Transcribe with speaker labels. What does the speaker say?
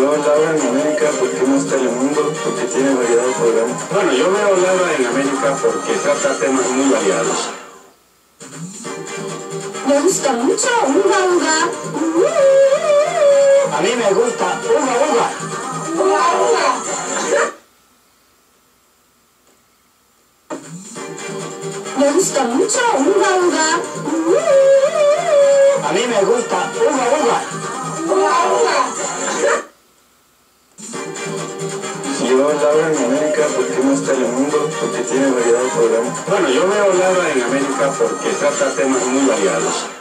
Speaker 1: Laura en América porque no está Telemundo, porque tiene variedad de programas.
Speaker 2: Bueno, yo veo Laura en América porque trata temas muy variados.
Speaker 3: Me gusta mucho Uga Uga.
Speaker 4: A mí me gusta Uga Uga.
Speaker 3: Uga Uga. Me gusta mucho Uga Uga.
Speaker 4: A mí me gusta Uga Uga.
Speaker 3: Uga Uga.
Speaker 1: Yo Laura en América porque no está Telemundo, porque tiene variedad de programas.
Speaker 2: Bueno, yo veo Laura en América porque trata temas muy variados.